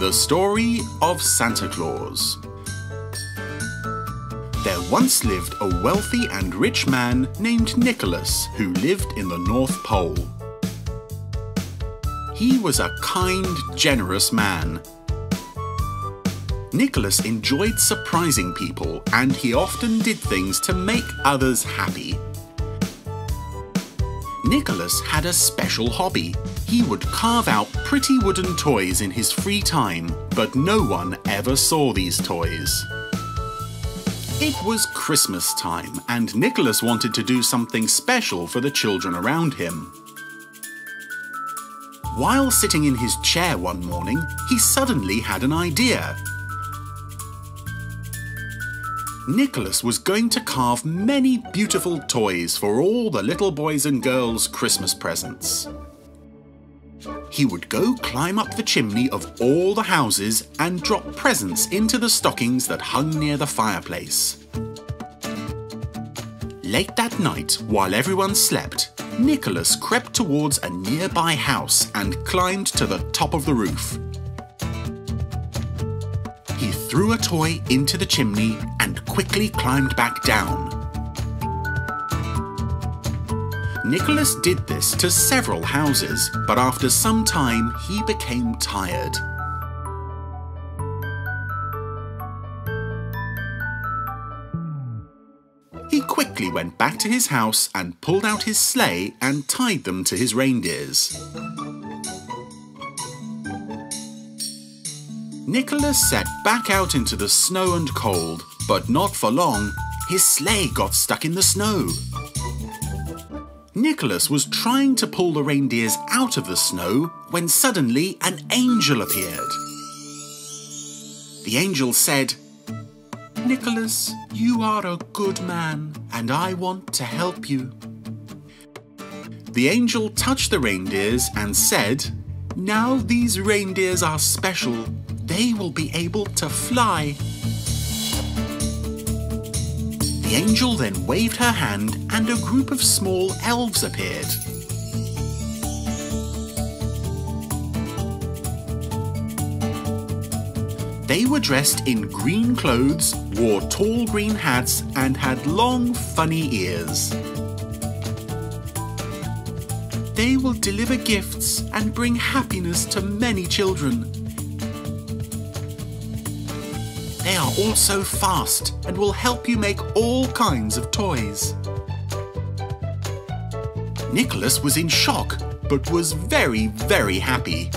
The Story of Santa Claus. There once lived a wealthy and rich man named Nicholas who lived in the North Pole. He was a kind, generous man. Nicholas enjoyed surprising people and he often did things to make others happy. Nicholas had a special hobby he would carve out pretty wooden toys in his free time, but no one ever saw these toys. It was Christmas time, and Nicholas wanted to do something special for the children around him. While sitting in his chair one morning, he suddenly had an idea. Nicholas was going to carve many beautiful toys for all the little boys and girls' Christmas presents he would go climb up the chimney of all the houses and drop presents into the stockings that hung near the fireplace. Late that night, while everyone slept, Nicholas crept towards a nearby house and climbed to the top of the roof. Threw a toy into the chimney and quickly climbed back down. Nicholas did this to several houses, but after some time he became tired. He quickly went back to his house and pulled out his sleigh and tied them to his reindeers. Nicholas set back out into the snow and cold, but not for long. His sleigh got stuck in the snow. Nicholas was trying to pull the reindeers out of the snow when suddenly an angel appeared. The angel said, Nicholas, you are a good man and I want to help you. The angel touched the reindeers and said, Now these reindeers are special. They will be able to fly the angel then waved her hand and a group of small elves appeared. They were dressed in green clothes, wore tall green hats, and had long, funny ears. They will deliver gifts and bring happiness to many children. They are also fast and will help you make all kinds of toys. Nicholas was in shock, but was very, very happy.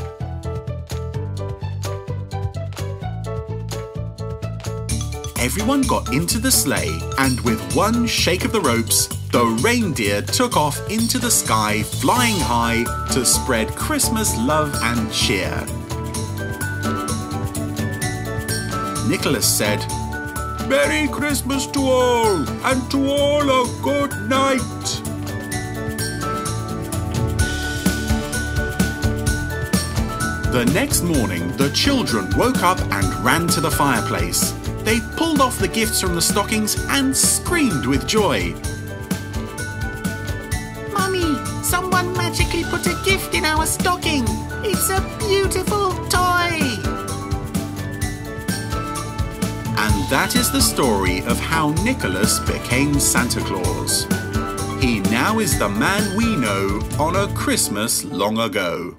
Everyone got into the sleigh, and with one shake of the ropes, the reindeer took off into the sky, flying high to spread Christmas love and cheer. Nicholas said, Merry Christmas to all, and to all a good night. The next morning, the children woke up and ran to the fireplace. They pulled off the gifts from the stockings and screamed with joy. Mummy, someone magically put a gift in our stocking. It's a beautiful toy. And that is the story of how Nicholas became Santa Claus. He now is the man we know on a Christmas long ago.